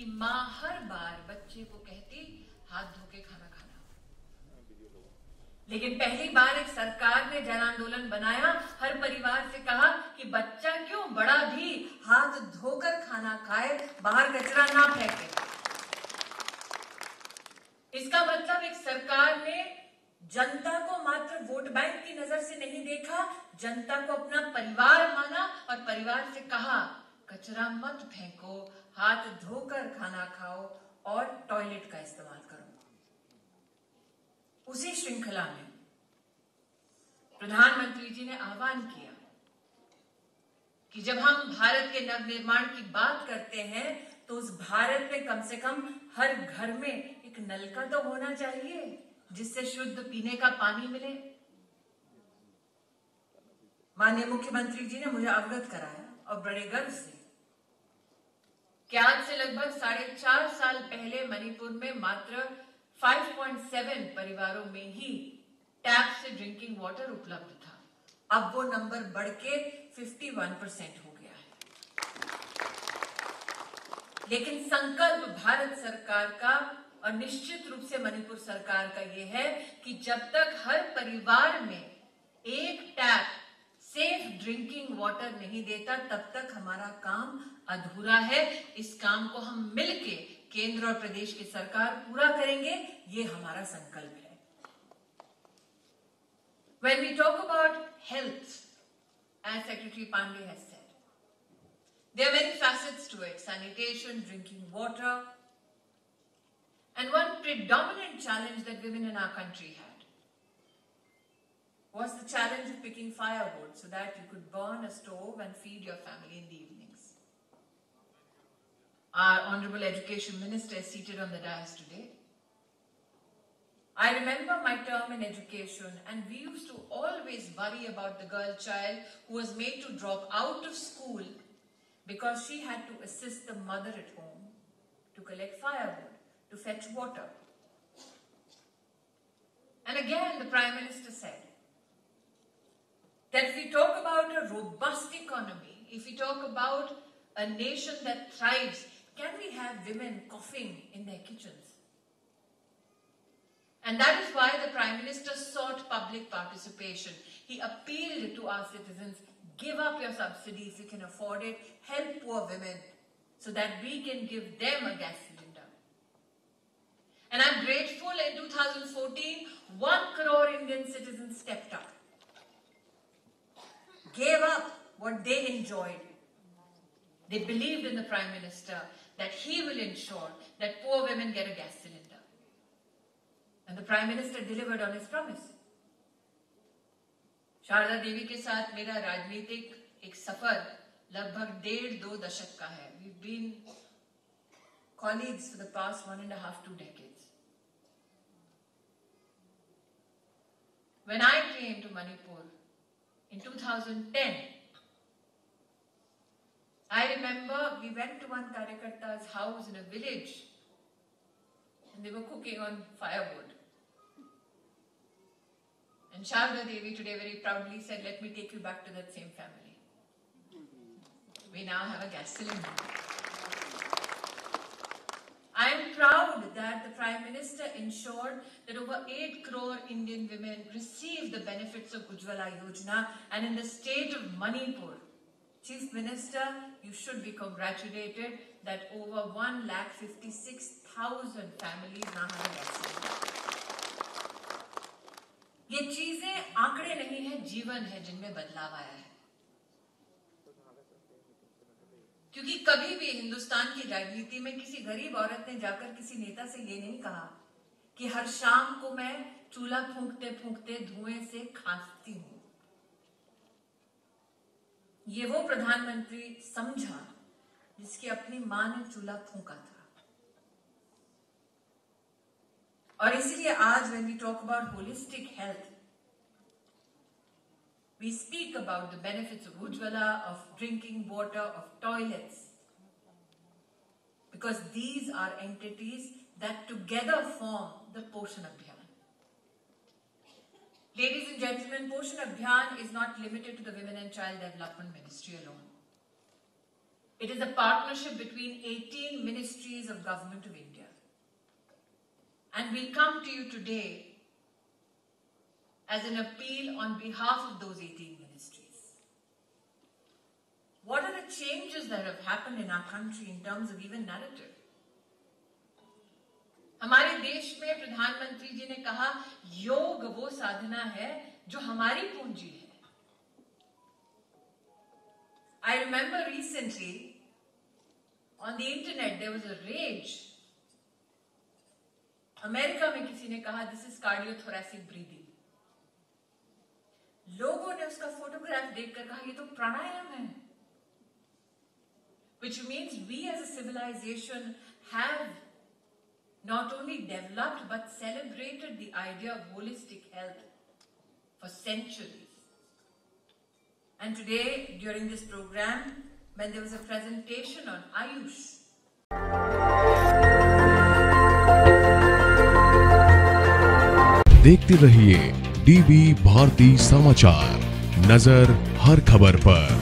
कि माँ हर बार बच्चे को कहती, हाथ धो के खाना खाना। लेकिन पहली बार एक सरकार ने जन आंदोलन बनाया, हर परिवार से कहा कि बच्चा क्यों बड़ा भी हाथ धोकर खाना खाए, बाहर कचरा ना फेंके। इसका मतलब एक सरकार ने जनता को मात्र वोट बैंक की नज़र से नहीं देखा, जनता को अपना परिवार माना और परिवार से कहा, कचरा मत फेंको हाथ धोकर खाना खाओ और टॉयलेट का इस्तेमाल करो। उसी श्रृंखला में प्रधानमंत्री जी ने आह्वान किया कि जब हम भारत के नवनिर्माण की बात करते हैं तो उस भारत में कम से कम हर घर में एक नलका तो होना चाहिए, जिससे शुद्ध पीने का पानी मिले। माननीय मुख्यमंत्री जी ने मुझे अवगत कराया और बड़े गर्व से कि आज से लगभग साढ़े चार साल पहले मणिपुर में मात्र 5.7 परिवारों में ही टैप से ड्रिंकिंग वाटर उपलब्ध था। अब वो नंबर बढ़ के 51 परसेंट हो गया है। लेकिन संकल्प भारत सरकार का और निश्चित रूप से मणिपुर सरकार का ये है कि जब तक हर परिवार में एक टैप ड्रिंकिंग वाटर नहीं देता तब तक हमारा काम अधूरा है इस काम को हम मिलके केंद्र और प्रदेश की सरकार पूरा करेंगे ये हमारा संकल्प है When we talk about health, as Secretary Pandey has said, there are many facets to it sanitation, drinking water, and one predominant challenge that women in our country had was the challenge of picking firewood so that you could burn a stove and feed your family in the evenings. Our Honorable Education Minister is seated on the dais today. I remember my term in education, and we used to always worry about the girl child who was made to drop out of school because she had to assist the mother at home to collect firewood, to fetch water. And again, the Prime Minister said that if we talk about a robust economy, if we talk about a nation that thrives, can we have women coughing in their kitchens? And that is why the Prime Minister sought public participation. He appealed to our citizens, give up your subsidy if you can afford it, help poor women so that we can give them a gas cylinder. And I'm grateful in 2014, one crore Indian citizens stepped up, gave up what they enjoyed. They believed in the Prime Minister that he will ensure that poor women get a gas cylinder. And the Prime Minister delivered on his promise. Sharda देवी के साथ मेरा राजनीतिक एक सफर लगभग डेढ़ दो दशक का है We've been colleagues for the past one and a half, two decades. When I came to Manipur in 2010, I remember we went to one Karyakarta's house in a village and they were cooking on firewood. And Sharda Devi today very proudly said, let me take you back to that same family. We now have a gas cylinder. I am proud that the Prime Minister ensured that over 8 crore Indian women receive the benefits of Ujjwala Yojana and in the state of Manipur, Chief Minister, you should be congratulated that over 1 lakh 56,000 families now have a gas cylinder. ये चीजें आंकड़े नहीं है जीवन है जिनमें बदलाव आया है क्योंकि कभी भी हिंदुस्तान की राजनीति में किसी गरीब औरत ने जाकर किसी नेता से ये नहीं कहा कि हर शाम को मैं चूल्हा फूंकते फूंकते धुएँ से खांसती हूँ। ये वो प्रधानमंत्री समझा जिसकी अपनी माँ ने चूल्हा फूंका था। और इसलिए आज when we talk about holistic health, we speak about the benefits of Ujjwala, of drinking water, of toilets. Because these are entities that together form the Poshan Abhiyan. Ladies and gentlemen, Poshan Abhiyan is not limited to the Women and Child Development Ministry alone. It is a partnership between 18 ministries of government of India. And we come to you today as an appeal on behalf of those 18 ministries. What are the changes that have happened in our country in terms of even narrative? हमारे देश में प्रधानमंत्री जी ने कहा योग वो साधना है जो हमारी पूंजी है I remember recently on the internet there was a rage. America में किसी ने कहा दिस इज़ कार्डियोथोरेसिक ब्रीदिंग उसका फोटोग्राफ देखकर कहा ये तो प्राणायाम है which means we as a civilization have not only developed but celebrated the idea of holistic health for centuries. And today, during this program, when there was a presentation on Ayush, देखते रहिए dB Bharti समाचार नज़र हर खबर पर।